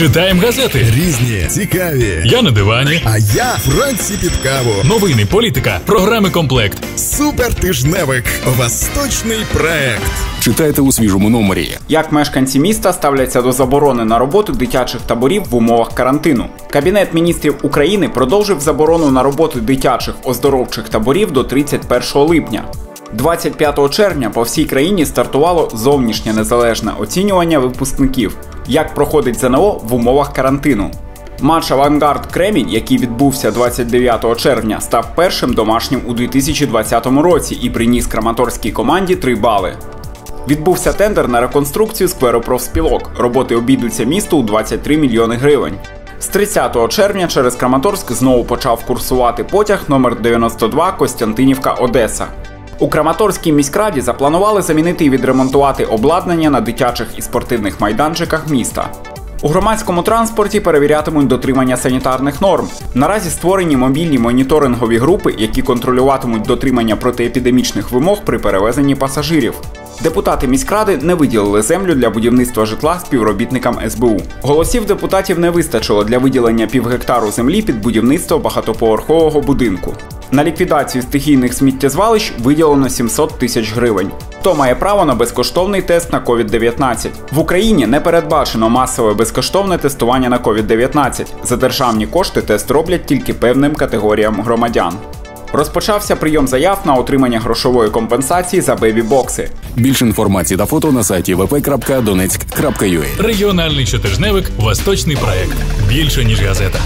Читаємо газети. Різні, цікаві. Я на дивані. А я Франці під каву. Новини, політика, програми комплект. Супертижневик. Восточний проект. Читайте у свіжому номері. Як мешканці міста ставляться до заборони на роботу дитячих таборів в умовах карантину? Кабінет міністрів України продовжив заборону на роботу дитячих оздоровчих таборів до 31 липня. 25 червня по всій країні стартувало зовнішнє незалежне оцінювання випускників, як проходить ЗНО в умовах карантину. Матч Авангард Кремінь, який відбувся 29 червня, став першим домашнім у 2020 році і приніс краматорській команді 3 бали. Відбувся тендер на реконструкцію скверу профспілок. Роботи обійдуться місту у 23 мільйони гривень. З 30 червня через Краматорськ знову почав курсувати потяг номер 92 Костянтинівка Одеса. У Краматорській міськраді запланували замінити і відремонтувати обладнання на дитячих і спортивних майданчиках міста. У громадському транспорті перевірятимуть дотримання санітарних норм. Наразі створені мобільні моніторингові групи, які контролюватимуть дотримання протиепідемічних вимог при перевезенні пасажирів. Депутати міськради не виділили землю для будівництва житла співробітникам СБУ. Голосів депутатів не вистачило для виділення півгектару землі під будівництво багатоповерхового будинку. На ліквідацію стихійних сміттєзвалищ виділено 700 тисяч гривень. Хто має право на безкоштовний тест на COVID-19? В Україні не передбачено масове безкоштовне тестування на COVID-19. За державні кошти тест роблять тільки певним категоріям громадян. Розпочався прийом заяв на отримання грошової компенсації за бебі-бокси. Більше інформації та фото на сайті vp.donetsk.ua Регіональний щотижневик Восточний проект. Більше ніж газета.